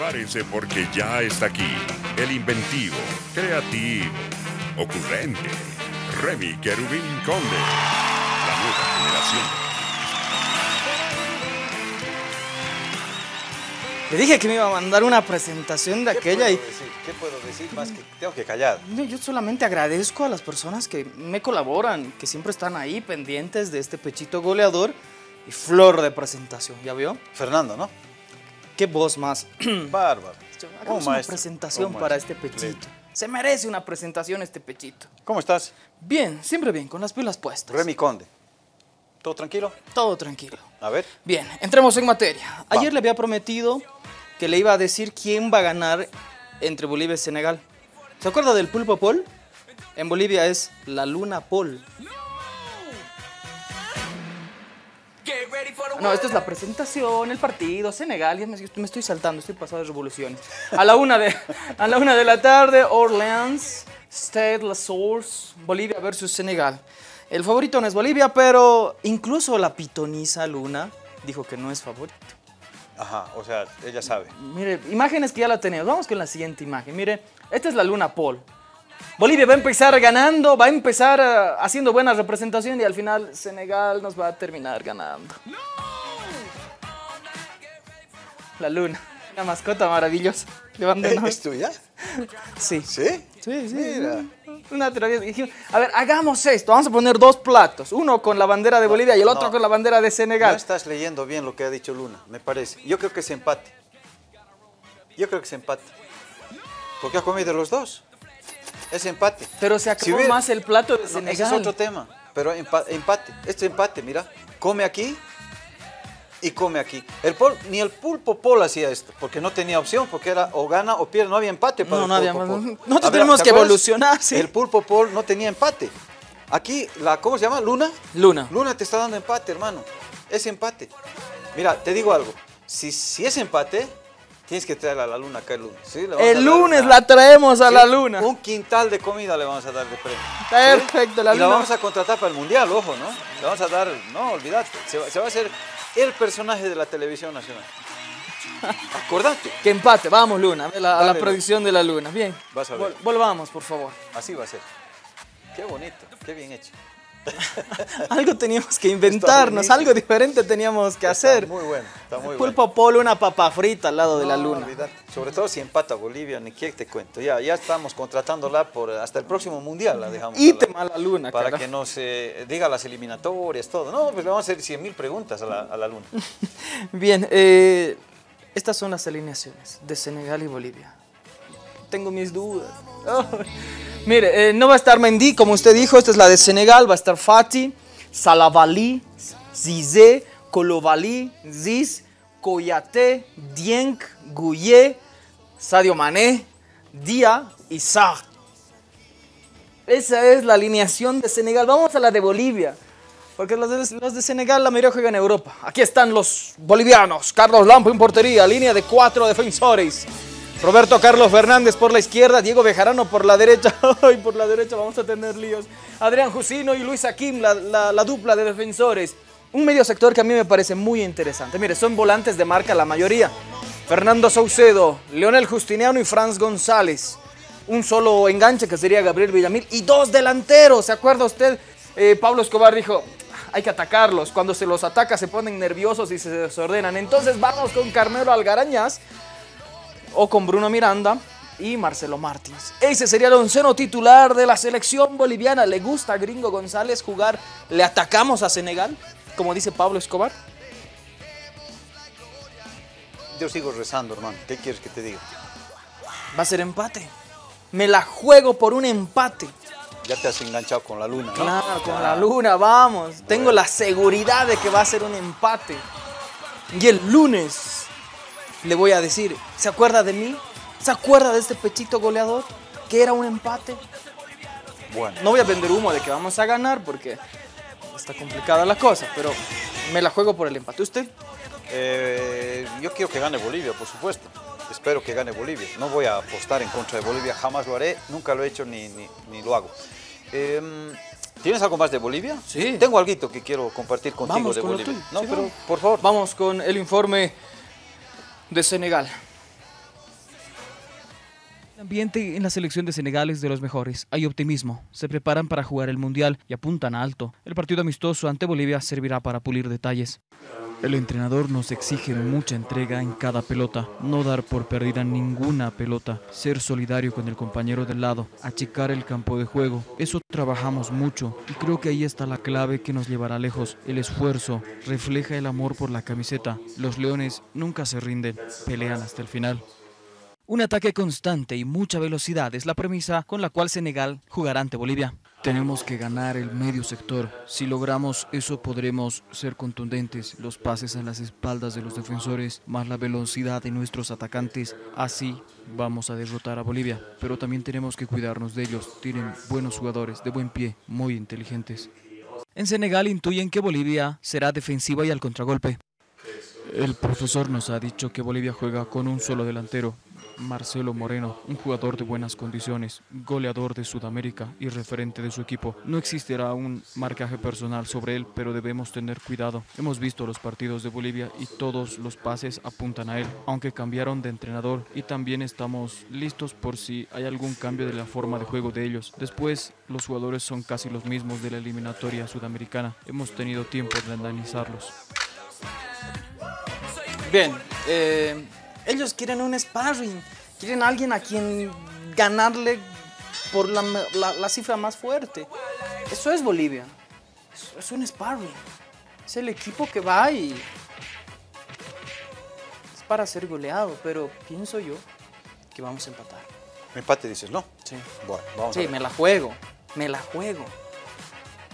Prepárese porque ya está aquí el inventivo, creativo, ocurrente, Remy Kerubín Conde, la nueva generación. Le dije que me iba a mandar una presentación de aquella y... ¿Qué puedo decir más que tengo que callar? No, Yo solamente agradezco a las personas que me colaboran, que siempre están ahí pendientes de este pechito goleador y flor de presentación, ¿ya vio? Fernando, ¿no? Qué voz más. Bárbaro. Hagamos Un una presentación para este pechito. Se merece una presentación este pechito. ¿Cómo estás? Bien, siempre bien, con las pilas puestas. Remy Conde. ¿Todo tranquilo? Todo tranquilo. A ver. Bien, entremos en materia. Ayer Vamos. le había prometido que le iba a decir quién va a ganar entre Bolivia y Senegal. ¿Se acuerda del pulpo Pol? En Bolivia es la luna Pol. No, esta es la presentación, el partido, Senegal, ya me, me estoy saltando, estoy pasado de revoluciones. A la una de, a la una de la tarde, Orleans, Stade La Source, Bolivia versus Senegal. El favorito no es Bolivia, pero incluso la pitoniza Luna dijo que no es favorito. Ajá, o sea, ella sabe. Mire, imágenes que ya la tenemos. Vamos con la siguiente imagen. Mire, esta es la Luna Pol. Bolivia va a empezar ganando, va a empezar eh, haciendo buena representación y al final Senegal nos va a terminar ganando. La Luna, una mascota maravillosa. Levántanos. ¿Es tuya? Sí. ¿Sí? Sí, sí. Mira. Una. Dijimos, a ver, hagamos esto. Vamos a poner dos platos. Uno con la bandera de Bolivia y el otro no. con la bandera de No Senegal. estás leyendo bien lo que ha dicho Luna, me parece. Yo creo que es empate. Yo creo que es empate. Porque ha comido los dos. Es empate. Pero se acabó hubiera- más el plato de No, Senegal. ese es otro tema. Pero empa- empate. Este empate, mira. Come aquí y come aquí. El pol- ni el pulpo pol hacía esto, porque no tenía opción, porque era o gana o pierde. No había empate para No, el no había pol. nosotros tenemos ¿te que evolucionar, sí. El pulpo pol no tenía empate. Aquí, la, ¿cómo se llama? ¿Luna? Luna. Luna te está dando empate, hermano. Es empate. Mira, te digo algo. Si, si es empate, tienes que traer a la luna acá el lunes. El lunes una- la traemos a Sí, la luna. Un quintal de comida le vamos a dar de premio. Perfecto, la y la luna. vamos a contratar para el mundial, ojo, ¿no? Le vamos a dar, no, olvídate. Se va, se va a hacer el personaje de la televisión nacional. Acordate. Que empate, vamos Luna, a la, a la Dale, predicción de la Luna. Bien, Vas a ver. Vol- volvamos por favor. Así va a ser. Qué bonito, qué bien hecho. Algo teníamos que inventarnos, algo diferente teníamos que hacer. Está muy bueno, está muy bueno. Pulpo polo, una papa frita al lado de la No, luna. Sobre todo si empata Bolivia, ni qué te cuento. Ya, ya estamos contratándola por hasta el próximo mundial, la dejamos. a la- Ítem a la luna, Para carajo. que nos eh, diga las eliminatorias, todo. No, pues le vamos a hacer 100 mil preguntas a la, a la luna. Bien, eh, estas son las alineaciones de Senegal y Bolivia. Tengo mis dudas. Ay. Mire, eh, no va a estar Mendy, como usted dijo, esta es la de Senegal, va a estar Fati, Salavali, Zizé, Kolovali, Ziz, Koyate, Dienk, Gouye, Sadio Mané, Dia y Sarr. Esa es la alineación de Senegal. Vamos a la de Bolivia. Porque los de, de Senegal la mayoría juegan en Europa. Aquí están los bolivianos. Carlos Lampo en portería, línea de cuatro defensores. Roberto Carlos Fernández por la izquierda, Diego Bejarano por la derecha. Ay, por la derecha vamos a tener líos. Adrián Jusino y Luis Akim, la, la- la dupla de defensores. Un medio sector que a mí me parece muy interesante. Mire, son volantes de marca la mayoría. Fernando Saucedo, Leonel Justiniano y Franz González. Un solo enganche que sería Gabriel Villamil y dos delanteros. ¿Se acuerda usted? Eh, Pablo Escobar dijo, hay que atacarlos. Cuando se los ataca se ponen nerviosos y se desordenan. Entonces vamos con Carmelo Algarañaz o con Bruno Miranda y Marcelo Martins. Ese sería el onceno titular de la selección boliviana. ¿Le gusta a Gringo González jugar? ¿Le atacamos a Senegal? Como dice Pablo Escobar. Yo sigo rezando, hermano. ¿Qué quieres que te diga? Va a ser empate. Me la juego por un empate. Ya te has enganchado con la luna, ¿no? Claro, con la luna, vamos. Tengo la seguridad de que va a ser un empate. Y el lunes le voy a decir, ¿se acuerda de mí? ¿Se acuerda de este pechito goleador? Que era un empate. Bueno, No voy a vender humo de que vamos a ganar porque está complicada la cosa, pero me la juego por el empate. ¿Usted? eh, yo quiero que gane Bolivia, por supuesto. Espero que gane Bolivia. No voy a apostar en contra de Bolivia, jamás lo haré, nunca lo he hecho ni, ni, ni lo hago. Em, ¿Tienes algo más de Bolivia? Sí. Tengo algo que quiero compartir contigo Vamos de con Bolivia. No, Sí, pero vamos. por favor. Vamos con el informe de Senegal. El ambiente en la selección de Senegal es de los mejores. Hay optimismo, se preparan para jugar el Mundial y apuntan alto. El partido amistoso ante Bolivia servirá para pulir detalles. El entrenador nos exige mucha entrega en cada pelota, no dar por perdida ninguna pelota, ser solidario con el compañero del lado, achicar el campo de juego. Eso trabajamos mucho y creo que ahí está la clave que nos llevará lejos. El esfuerzo refleja el amor por la camiseta. Los leones nunca se rinden, pelean hasta el final. Un ataque constante y mucha velocidad es la premisa con la cual Senegal jugará ante Bolivia. Tenemos que ganar el medio sector. Si logramos eso podremos ser contundentes. Los pases a las espaldas de los defensores, más la velocidad de nuestros atacantes. Así vamos a derrotar a Bolivia. Pero también tenemos que cuidarnos de ellos. Tienen buenos jugadores, de buen pie, muy inteligentes. En Senegal intuyen que Bolivia será defensiva y al contragolpe. El profesor nos ha dicho que Bolivia juega con un solo delantero, Marcelo Moreno, un jugador de buenas condiciones, goleador de Sudamérica y referente de su equipo. No existirá un marcaje personal sobre él, pero debemos tener cuidado. Hemos visto los partidos de Bolivia y todos los pases apuntan a él, aunque cambiaron de entrenador y también estamos listos por si hay algún cambio de la forma de juego de ellos. Después, los jugadores son casi los mismos de la eliminatoria sudamericana. Hemos tenido tiempo de analizarlos. Bien, eh, ellos quieren un sparring, quieren alguien a quien ganarle por la, cifra más fuerte. Eso es Bolivia. Es, un sparring. Es el equipo que va y es para ser goleado, pero pienso yo que vamos a empatar. Empate dices, ¿no? Sí. Bueno, vamos sí, me la juego, me la juego.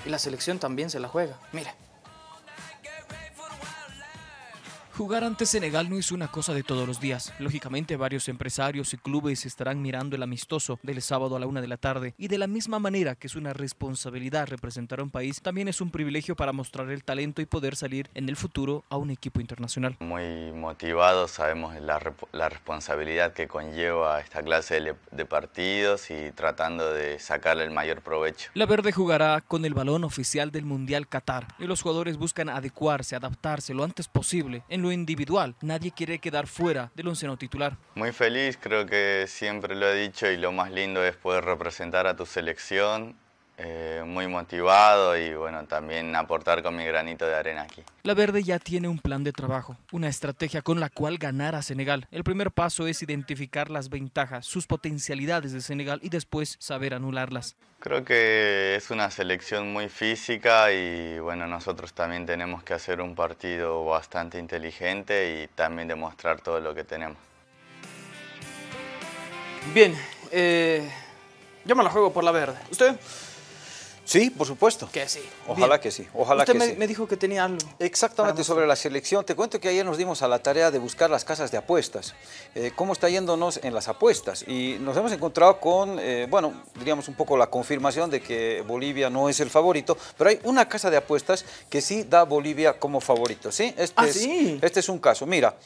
Y la selección también se la juega. Mira. Jugar ante Senegal no es una cosa de todos los días. Lógicamente, varios empresarios y clubes estarán mirando el amistoso del sábado a la una de la tarde. Y de la misma manera que es una responsabilidad representar a un país, también es un privilegio para mostrar el talento y poder salir en el futuro a un equipo internacional. Muy motivados, sabemos la, la responsabilidad que conlleva esta clase de, de partidos y tratando de sacarle el mayor provecho. La Verde jugará con el balón oficial del Mundial Qatar y los jugadores buscan adecuarse, adaptarse lo antes posible en individual. Nadie quiere quedar fuera del onceno titular. Muy feliz, creo que siempre lo he dicho y lo más lindo es poder representar a tu selección eh, muy motivado y bueno, también aportar con mi granito de arena aquí. La Verde ya tiene un plan de trabajo, una estrategia con la cual ganar a Senegal. El primer paso es identificar las ventajas, sus potencialidades de Senegal y después saber anularlas. Creo que es una selección muy física y bueno, nosotros también tenemos que hacer un partido bastante inteligente y también demostrar todo lo que tenemos. Bien, eh, yo me la juego por la verde. ¿Usted? Sí, por supuesto. Que sí. Ojalá que sí. Ojalá Usted que me, sí. me dijo que tenía algo. Exactamente sobre la selección. Te cuento que ayer nos dimos a la tarea de buscar las casas de apuestas. Eh, cómo está yéndonos en las apuestas. Y nos hemos encontrado con, eh, bueno, diríamos un poco la confirmación de que Bolivia no es el favorito, pero hay una casa de apuestas que sí da a Bolivia como favorito. ¿sí? Este, ah, es, sí. este es un caso. Mira,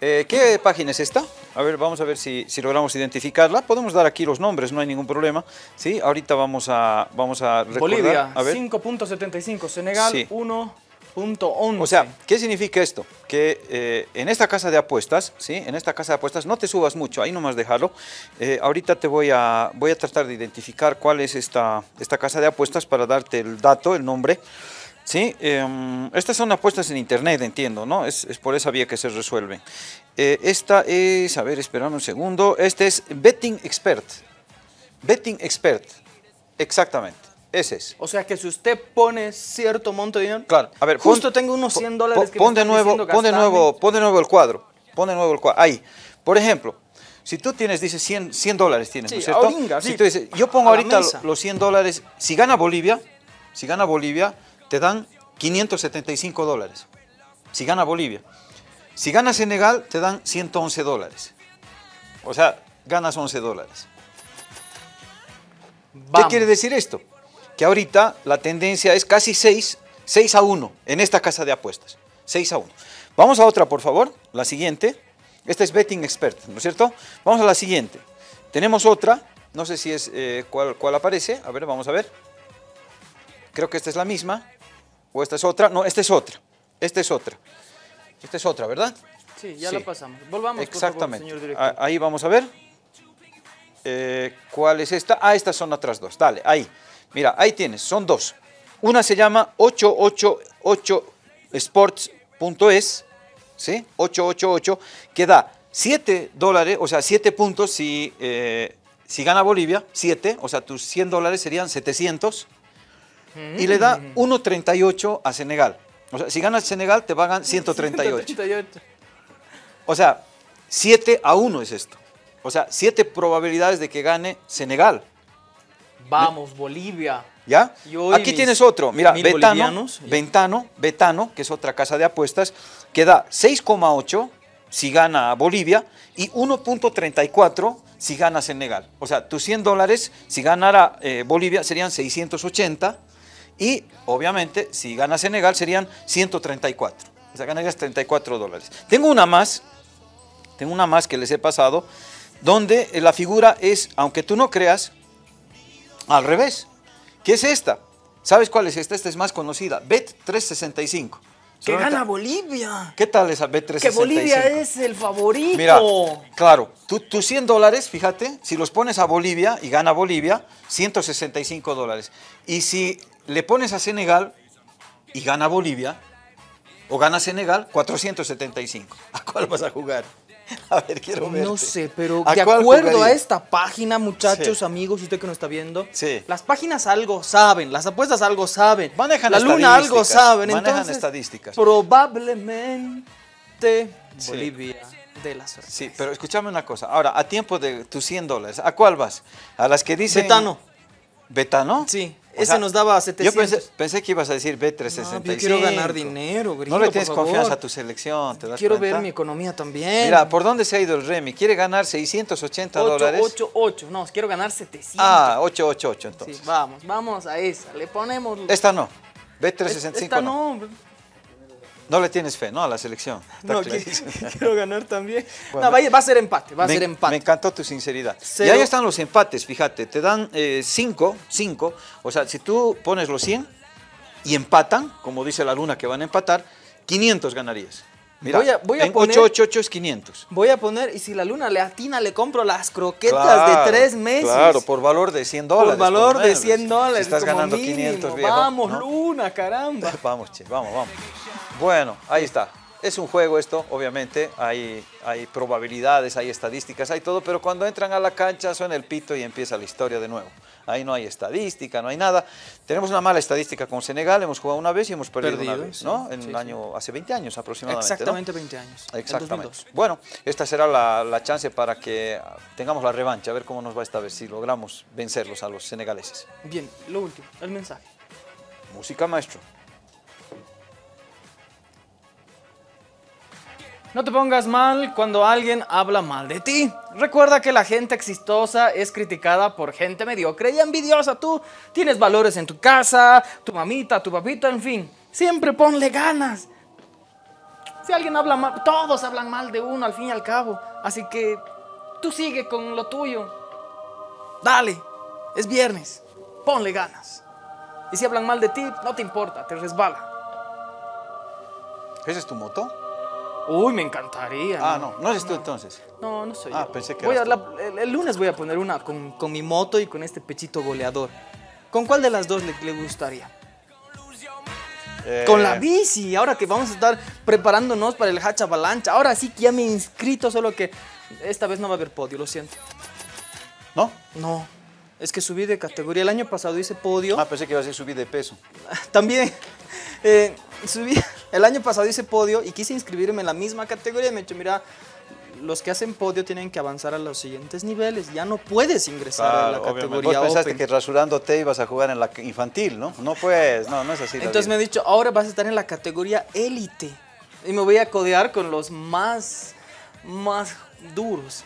eh, ¿Qué página es esta? A ver, vamos a ver si, si, logramos identificarla. Podemos dar aquí los nombres, no hay ningún problema. ¿Sí? Ahorita vamos a, vamos a recordar. Bolivia, 5.75. Senegal, 1.11. O sea, ¿qué significa esto? Que eh, en esta casa de apuestas, ¿sí? En esta casa de apuestas, no te subas mucho, ahí nomás déjalo. Eh, ahorita te voy a, voy a tratar de identificar cuál es esta, esta casa de apuestas para darte el dato, el nombre. Sí, eh, estas son apuestas en internet, entiendo, ¿no? Es, es por esa vía que se resuelve. Eh, esta es, a ver, esperad un segundo, este es Betting Expert. Betting Expert, exactamente, ese es. O sea que si usted pone cierto monto de dinero, claro, a ver, justo tengo unos 100 dólares que pon me de nuevo, pon de nuevo, pon de nuevo el cuadro, pon de nuevo el cuadro, ahí. Por ejemplo, si tú tienes, dices 100, 100 dólares tienes, sí, ¿no es cierto? Oringa, si sí. tú dices, yo pongo ahorita los 100 dólares, si gana Bolivia, si gana Bolivia, te dan 575 dólares. Si gana Bolivia. Si gana Senegal, te dan 111 dólares. O sea, ganas 11 dólares. Vamos. ¿Qué quiere decir esto? Que ahorita la tendencia es casi 6, 6 a 1 en esta casa de apuestas. 6 a 1. Vamos a otra, por favor. La siguiente. Esta es Betting Expert, ¿no es cierto? Vamos a la siguiente. Tenemos otra. No sé si es eh, cuál, cuál aparece. A ver, vamos a ver. Creo que esta es la misma. ¿O esta es otra? No, esta es otra. Esta es otra. Esta es otra, ¿verdad? Sí, ya Sí. la pasamos. Volvamos, Exactamente. por favor, señor director. Ahí vamos a ver. Eh, ¿Cuál es esta? Ah, estas son otras dos. Dale, ahí. Mira, ahí tienes, son dos. Una se llama 888sports.es, ¿sí? 888, que da 7 dólares, o sea, 7 puntos si, eh, si gana Bolivia, 7, o sea, tus 100 dólares serían 700, y le da 1.38 a Senegal. O sea, si gana Senegal te pagan 138. 138. O sea, 7 a 1 es esto. O sea, 7 probabilidades de que gane Senegal. Vamos, Bolivia. ¿Ya? Aquí mis tienes otro. Mira, Betano. Betano, Betano, que es otra casa de apuestas, que da 6,8 si gana Bolivia y 1.34 si gana Senegal. O sea, tus 100 dólares, si ganara eh, Bolivia, serían 680 y, obviamente, si gana Senegal, serían 134. O sea, ganarías 34 dólares. Tengo una más, tengo una más que les he pasado, donde eh, la figura es, aunque tú no creas, al revés. ¿Qué es esta? ¿Sabes cuál es esta? Esta es más conocida. Bet 365. Que gana Bolivia. ¿Qué tal esa Bet 365? Que Bolivia es el favorito. Mira, claro, tú- tus 100 dólares, fíjate, si los pones a Bolivia y gana Bolivia, 165 dólares. Y si le pones a Senegal y gana Bolivia, o gana Senegal, 475. ¿A cuál vas a jugar? A ver, quiero ver. No sé, pero ¿A de acuerdo a esta página, muchachos, Sí. amigos, usted que nos está viendo, Sí. las páginas algo saben, las apuestas algo saben, Manejan la luna algo saben, manejan entonces estadísticas. probablemente Sí. Bolivia de la suerte. Sí, pero escúchame una cosa. Ahora, a tiempo de tus 100 dólares, ¿a cuál vas? ¿A las que dicen... Betano. ¿Betano? Sí, O ese sea, nos daba 700. Yo pensé, pensé que ibas a decir B365. No, yo quiero ganar dinero, gringo, No le por tienes favor. confianza a tu selección, ¿te das Quiero cuenta? ver mi economía también. Mira, ¿por dónde se ha ido el Remy? ¿Quiere ganar 680 8, dólares? 8, 8. No, quiero ganar 700. Ah, 888 sí, entonces. vamos, vamos a esa. Le ponemos. Esta no. B365 Esta no. no. No le tienes fe, ¿no? A la selección. No, clarísimo. quiero, ganar también. Bueno. no, va, a- ser empate, va a me, ser empate. me encantó tu sinceridad. Y ahí están los empates, fíjate, te dan 5, 5, o sea, si tú pones los 100 y empatan, como dice la luna que van a empatar, 500 ganarías. Mira, Voy a- voy a en poner- 888 es 500. Voy a poner, y si la luna le atina, le compro las croquetas Claro, de tres meses. Claro, por valor de 100 dólares. Por valor lo de menos. 100 dólares. Si estás como ganando mínimo. 500, viejo. Vamos, ¿no? luna, caramba. Vamos, che, vamos, vamos. Bueno, ahí está. Es un juego esto, obviamente, hay, hay probabilidades, hay estadísticas, hay todo, pero cuando entran a la cancha suena el pito y empieza la historia de nuevo. Ahí no hay estadística, no hay nada. Tenemos una mala estadística con Senegal, hemos jugado una vez y hemos perdido una vez, sí, ¿no? En sí, el sí. año, hace 20 años aproximadamente, ¿no? Exactamente 20 años. Exactamente. 2002. Bueno, esta será la, la chance para que tengamos la revancha, a ver cómo nos va esta vez, si logramos vencerlos a los senegaleses. Bien, lo último, el mensaje. Música, maestro. No te pongas mal cuando alguien habla mal de ti. Recuerda que la gente exitosa es criticada por gente mediocre y envidiosa. Tú tienes valores en tu casa, tu mamita, tu papita, en fin. Siempre ponle ganas. Si alguien habla mal, todos hablan mal de uno al fin y al cabo. Así que tú sigue con lo tuyo. Dale, es viernes. Ponle ganas. Y si hablan mal de ti, no te importa, te resbala. ¿Esa es tu moto? Uy, me encantaría. Ah, no, no eres tú entonces. No, no soy Ah, yo. pensé que Voy a la- el, el lunes voy a poner una con, con mi moto y con este pechito goleador. ¿Con cuál de las dos le, le gustaría? Eh, Con la bici, ahora que vamos a estar preparándonos para el Hacha Avalancha. Ahora sí que ya me he inscrito, solo que esta vez no va a haber podio, lo siento. ¿No? No, es que subí de categoría. El año pasado hice podio. Ah, pensé que iba a ser subir de peso. También eh, subí, el año pasado hice podio y quise inscribirme en la misma categoría. Y me he dicho, mira, los que hacen podio tienen que avanzar a los siguientes niveles. Ya no puedes ingresar a Claro, la obviamente. categoría Vos pensaste Open. que rasurándote ibas a jugar en la infantil, ¿no? No pues, no, no es así. Entonces me he dicho, ahora vas a estar en la categoría élite. Y me voy a codear con los más, más duros.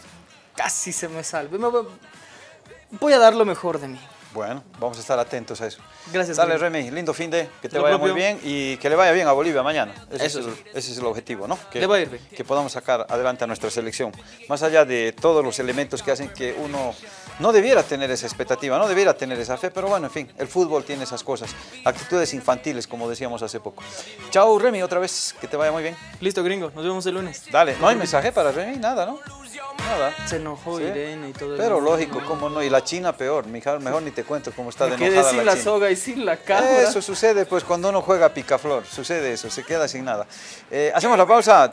Casi se me salve. Me voy, voy a dar lo mejor de mí. Bueno, vamos a estar atentos a eso. Gracias, Dale. Remy, lindo fin de, que te Lo vaya muy bien y que le vaya bien a Bolivia mañana. Ese, Eso es, el, sí. ese es el objetivo, ¿no? Que, Le va a ir bien. Que podamos sacar adelante a nuestra selección. Más allá de todos los elementos que hacen que uno no debiera tener esa expectativa, no debiera tener esa fe, pero bueno, en fin, el fútbol tiene esas cosas. Actitudes infantiles, como decíamos hace poco. Chao, Remy, otra vez, que te vaya muy bien. Listo, gringo. Nos vemos el lunes. Dale, no hay mensaje para Remy, nada, ¿no? Nada. Se enojó Sí. Irene y todo el Pero mundo. lógico, cómo no. Y la China peor. Mejor, mejor ni te cuento cómo está de Me quedé enojada sin la China. soga y sin la cabra. Eso sucede pues cuando uno juega picaflor. Sucede eso, se queda sin nada. Eh, hacemos la pausa.